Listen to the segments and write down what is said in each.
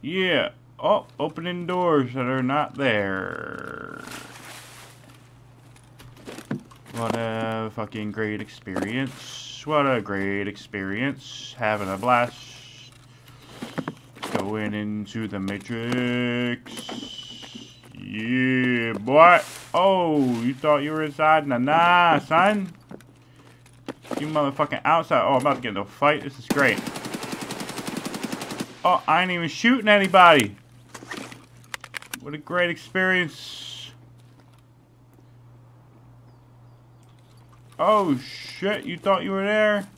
Yeah. Oh, opening doors that are not there. What a fucking great experience. What a great experience. Having a blast. Going into the Matrix. Yeah, boy. Oh, you thought you were inside? Nah, nah, son. You motherfucking outside. Oh, I'm about to get into a fight. This is great. Oh, I ain't even shooting anybody. What a great experience. Oh, shit. You thought you were there?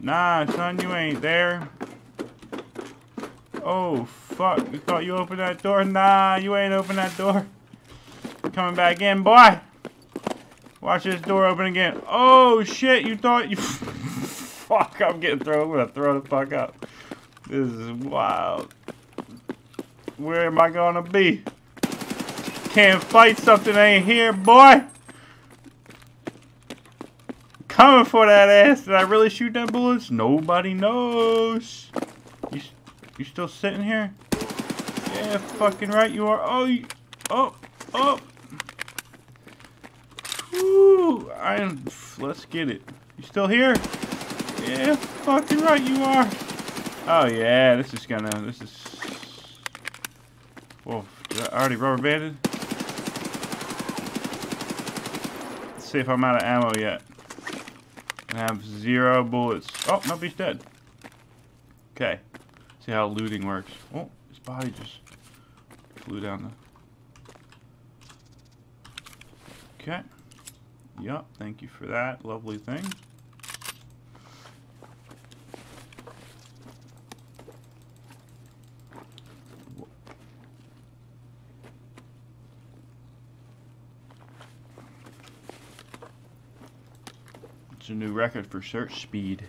Nah, son, you ain't there. Oh, fuck. You thought you opened that door? Nah, you ain't opened that door. Coming back in, boy. Watch this door open again. Oh, shit. You thought you... fuck, I'm getting thrown. I'm gonna throw the fuck up. This is wild. Where am I gonna be? Can't fight something ain't here, boy. Coming for that ass. Did I really shoot them bullets? Nobody knows. You, you still sitting here? Yeah, fucking right you are. Oh, you, oh, oh. Woo, I'm, let's get it. You still here? Yeah, fucking right you are. Oh yeah, this is gonna, this is, whoa, did I already rubber banded? Let's see if I'm out of ammo yet. I have zero bullets. Oh, nobody's dead. Okay, see how looting works. Oh, his body just flew down the... Okay. Yup, thank you for that lovely thing. A new record for search speed.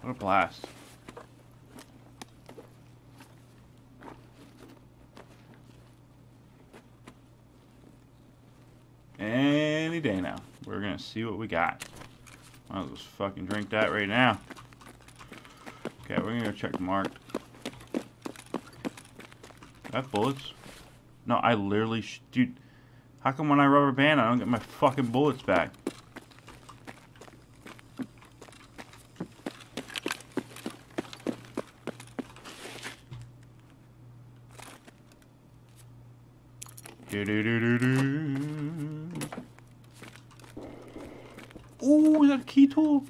What a blast. Any day now. We're gonna see what we got. Might as well fucking drink that right now. Okay, we're gonna go check marked. I have bullets? No, I literally, dude. How come when I rubber band, I don't get my fucking bullets back? Do do do do do. Ooh, is that a key tool?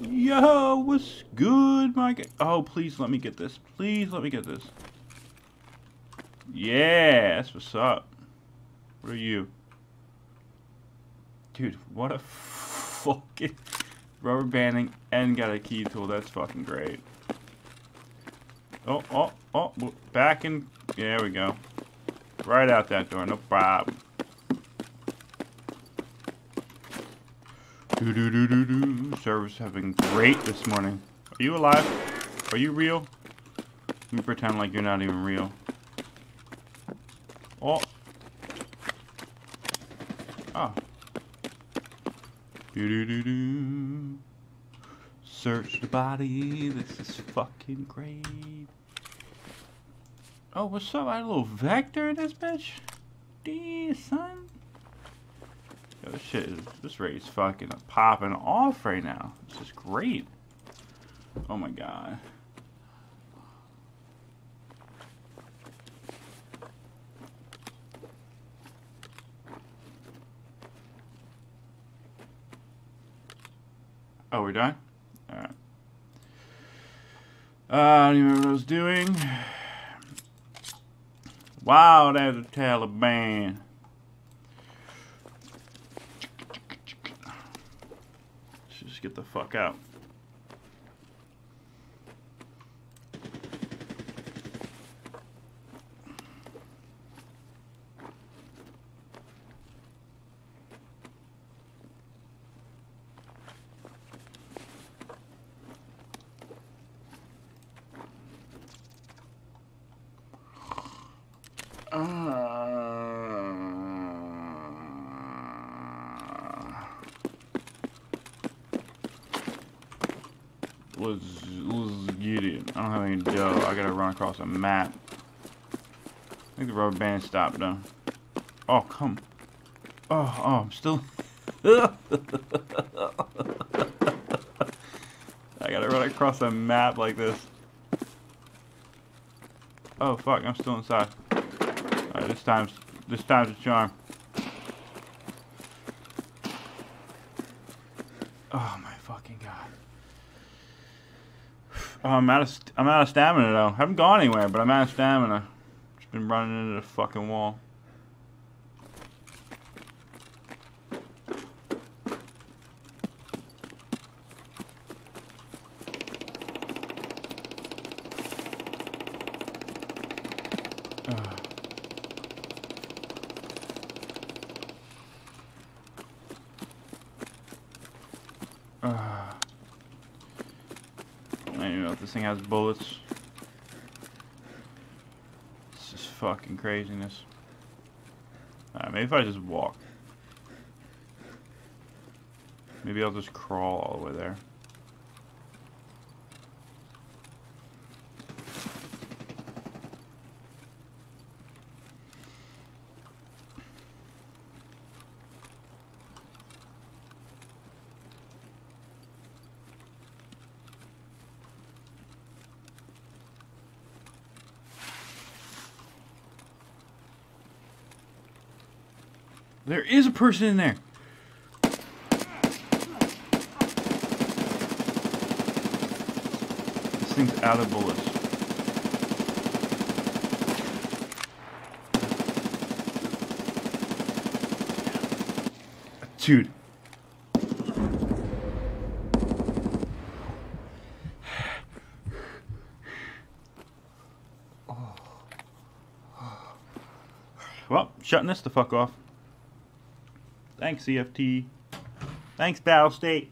Yo, what's good, my guy? Oh, please let me get this. Please let me get this. Yeah, that's what's up. What are you? Dude, what a fucking rubber banding and got a key tool. That's fucking great. Oh, oh, oh, back in. There we go. Right out that door, no problem. Do do do do do. Service have been great this morning. Are you alive? Are you real? Let me pretend like you're not even real. Oh. Ah. Do do do do. Search the body. This is fucking great. Oh, what's up? I had a little vector in this bitch. D son. Yo, this shit is this rate's fucking popping off right now. This is great. Oh my god. We're done? Alright. Uh, I don't remember what I was doing. Wow, there's a Taliban. Let's just get the fuck out. Let's let's get it. I don't have any dough. I gotta run across a map. I think the rubber band stopped though. Oh come. Oh oh I'm still. I gotta run across a map like this. Oh fuck! I'm still inside. Alright, this time's this time's a charm. Oh my fucking god. Oh, I'm out of I'm out of stamina though. I haven't gone anywhere, but I'm out of stamina. Just been running into the fucking wall. Ah. Ah. This thing has bullets. This is fucking craziness. Right, maybe if I just walk. Maybe I'll just crawl all the way there. There is a person in there. This thing's out of bullets. Dude. Well, shutting this the fuck off. Thanks, EFT. Thanks, Battlestate.